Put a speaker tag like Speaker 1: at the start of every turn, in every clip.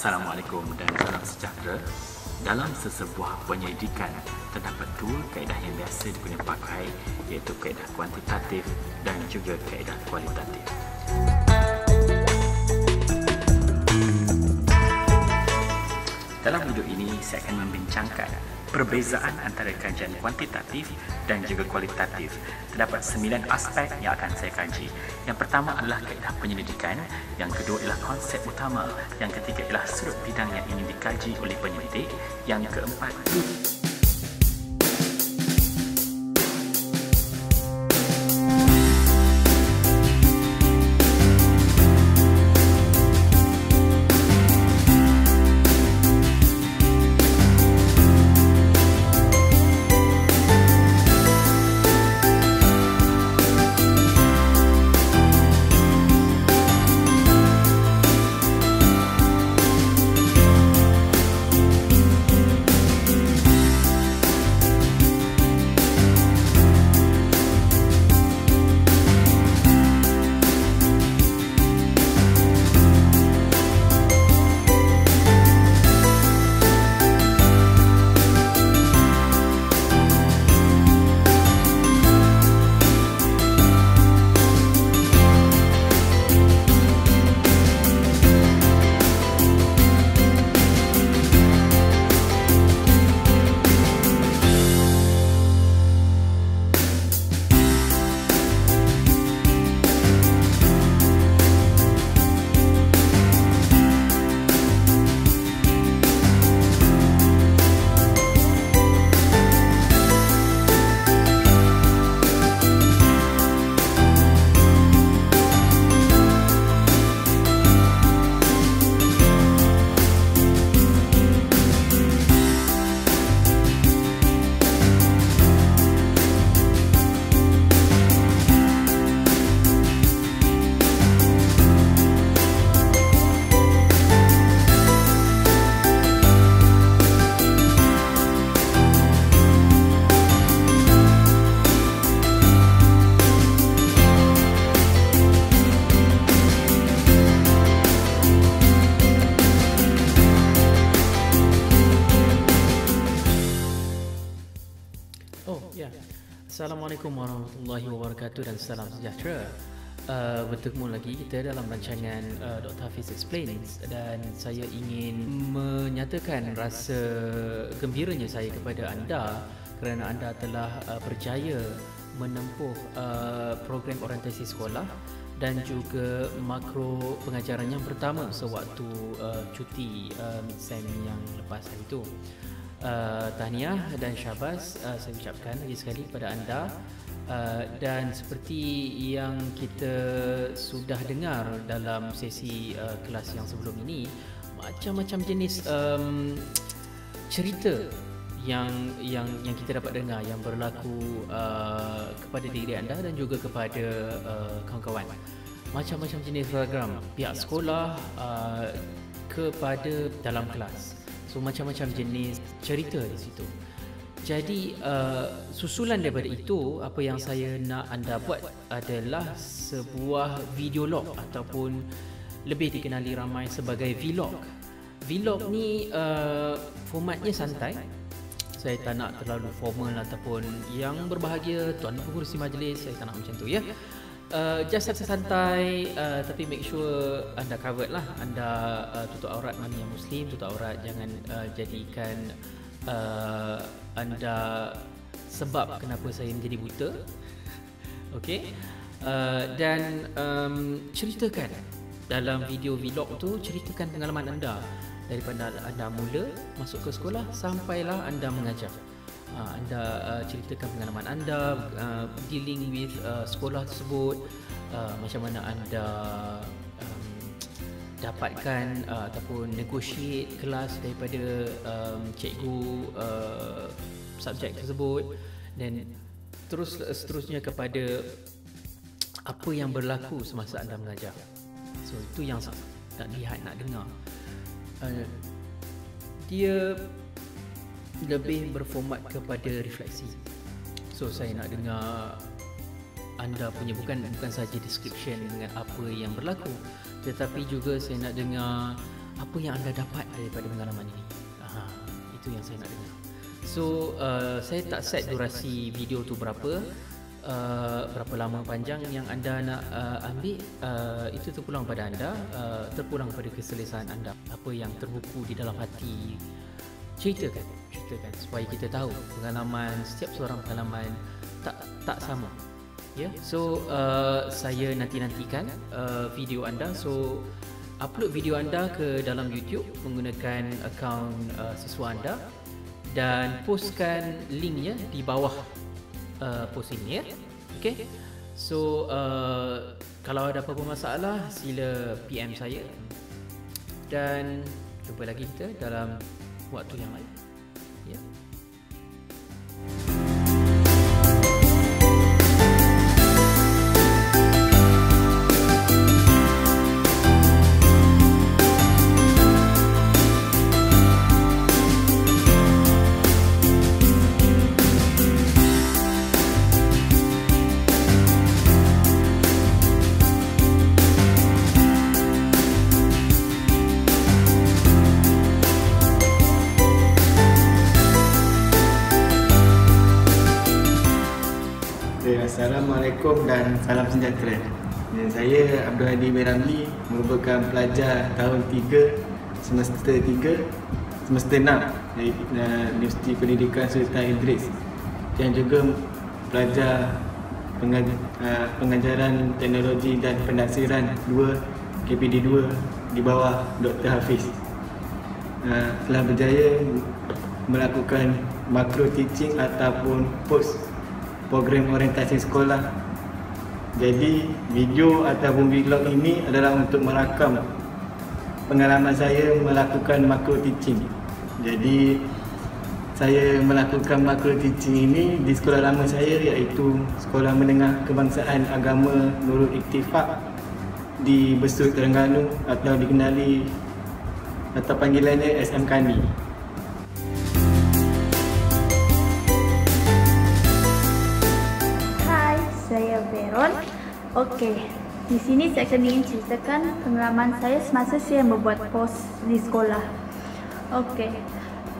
Speaker 1: Assalamualaikum dan salam sejahtera. Dalam sesebuah penyelidikan, terdapat dua kaedah yang biasa digunakan pakai iaitu kaedah kuantitatif dan juga kaedah kualitatif. Dalam video ini, saya akan membincangkan perbezaan antara kajian kuantitatif dan juga kualitatif. Terdapat sembilan aspek yang akan saya kaji. Yang pertama adalah kaedah penyelidikan, yang kedua ialah konsep utama, yang ketiga ialah sudut bidang yang ingin dikaji oleh penyelidik, yang keempat
Speaker 2: Assalamualaikum warahmatullahi wabarakatuh dan salam sejahtera. Uh, bertemu lagi kita dalam rancangan uh, Dr. Hafiz Explains dan saya ingin menyatakan rasa gembiranya saya kepada anda kerana anda telah uh, berjaya menempuh uh, program orientasi sekolah dan juga makro pengajaran yang pertama sewaktu uh, cuti uh, mid-sem yang lepas hari itu. Uh, tahniah dan syabas uh, saya ucapkan lagi sekali kepada anda. Uh, dan seperti yang kita sudah dengar dalam sesi uh, kelas yang sebelum ini macam-macam jenis um, cerita yang yang yang kita dapat dengar yang berlaku uh, kepada diri anda dan juga kepada uh, kawan-kawan. Macam-macam jenis program pihak sekolah uh, kepada dalam kelas So macam-macam jenis cerita di situ. Jadi uh, susulan daripada itu apa yang saya nak anda buat adalah sebuah video log ataupun lebih dikenali ramai sebagai vlog. Vlog ni uh, formatnya santai. Saya tak nak terlalu formal ataupun yang berbahagia tuan pengurusi majlis saya tak nak macam tu ya uh, just santai uh, tapi make sure anda covered lah. Anda uh, tutup aurat mana yang muslim tutup aurat jangan uh, jadikan uh, anda sebab kenapa saya menjadi buta. Okey uh, dan um, ceritakan dalam video vlog tu ceritakan pengalaman anda. Daripada anda mula masuk ke sekolah sampailah anda mengajar uh, anda uh, ceritakan pengalaman anda uh, dealing with uh, sekolah tersebut. Uh, macam mana anda um, dapatkan uh, ataupun negotiate kelas daripada um, cikgu uh, subjek tersebut. Dan terus seterusnya kepada apa yang berlaku semasa anda mengajar. So itu yang nak lihat nak dengar. Uh, dia lebih berformat kepada refleksi. So saya nak dengar anda punya bukan bukan saja description dengan apa yang berlaku tetapi juga saya nak dengar apa yang anda dapat daripada pengalaman ini. Ha, itu yang saya nak dengar. So uh, saya tak set durasi video tu berapa uh, berapa lama panjang yang anda nak uh, ambil. Uh, itu terpulang pada anda uh, terpulang pada keselesaan anda. Apa yang terbuku di dalam hati ceritakan ceritakan supaya kita tahu pengalaman setiap seorang pengalaman tak tak sama. Ya yeah? so uh, saya nanti nantikan uh, video anda. So upload video anda ke dalam YouTube menggunakan akaun uh, siswa anda dan postkan linknya di bawah uh, post ini ya. Okey so uh, kalau ada apa-apa masalah sila PM saya. Dan jumpa lagi kita dalam waktu yang lain.
Speaker 3: Salam sejahtera. Ya, saya Abdul Hadi Meramli merupakan pelajar tahun 3 semester 3 semester 6 dari uh, Universiti Pendidikan Sultan Idris yang juga pelajar uh, pengajaran teknologi dan penasiran 2 KPD 2 di bawah Dr. Hafiz. Uh, telah berjaya melakukan makro teaching ataupun post program orientasi sekolah. Jadi video ataupun vlog ini adalah untuk merakam pengalaman saya melakukan makro teaching. Jadi saya melakukan makro teaching ini di sekolah lama saya iaitu Sekolah Menengah Kebangsaan Agama Nurul Iktifak di Besut Terengganu atau dikenali atau panggilannya SM Kani.
Speaker 4: Veron. Okey, di sini saya akan ingin ceritakan pengalaman saya semasa saya membuat pos di sekolah. Okey,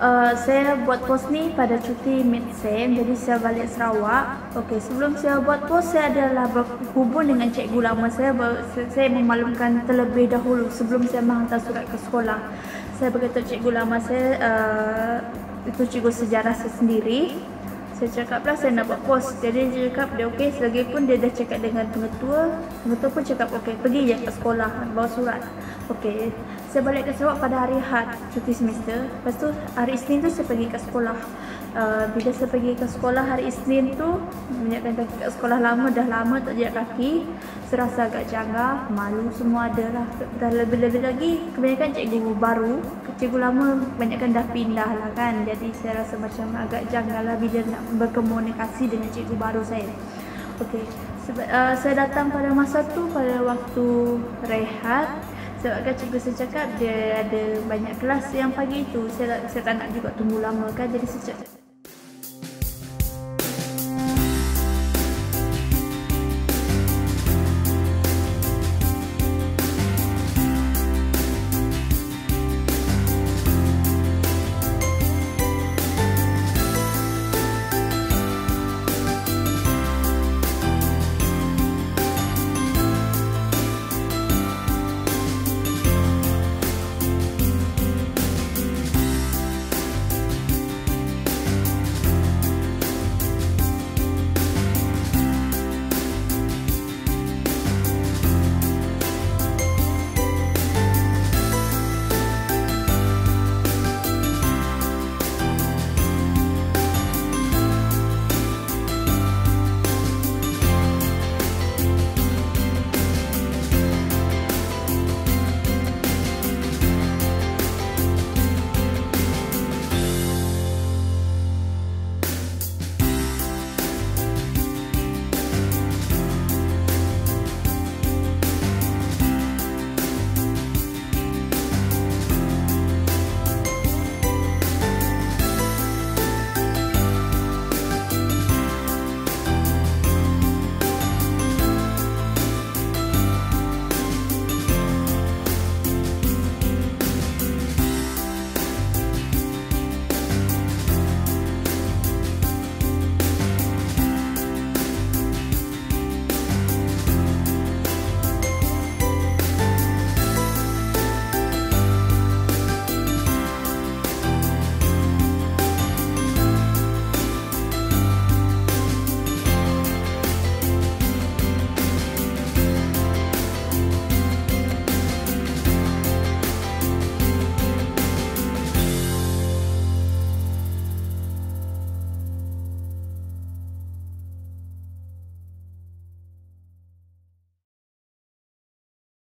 Speaker 4: uh, saya buat pos ni pada cuti mid-sem, jadi saya balik Sarawak. Okey, sebelum saya buat pos, saya adalah berhubung dengan cikgu lama saya. Saya memaklumkan terlebih dahulu sebelum saya menghantar surat ke sekolah. Saya berkata cikgu lama saya, uh, itu cikgu sejarah saya sendiri saya cakap lah saya nak buat pos jadi dia cakap dia okey selagi pun dia dah cakap dengan pengetua pengetua pun cakap okey pergi je ke sekolah bawa surat. Okey saya balik ke Sarawak pada hari Ahad cuti semester. Lepas tu hari Isnin tu saya pergi ke sekolah. Uh, bila saya pergi ke sekolah hari Isnin tu menyiapkan kaki ke sekolah lama dah lama tak jejak kaki saya rasa agak janggal malu semua ada lah. Dan lebih-lebih lagi kebanyakan cikgu baru cikgu lama kebanyakan dah pindah lah kan. Jadi saya rasa macam agak janggal lah bila nak berkomunikasi dengan cikgu baru saya. Okey, uh, saya datang pada masa tu pada waktu rehat. Sebabkan cikgu saya cakap dia ada banyak kelas yang pagi itu saya, saya tak nak juga tunggu lama kan. Jadi saya cakap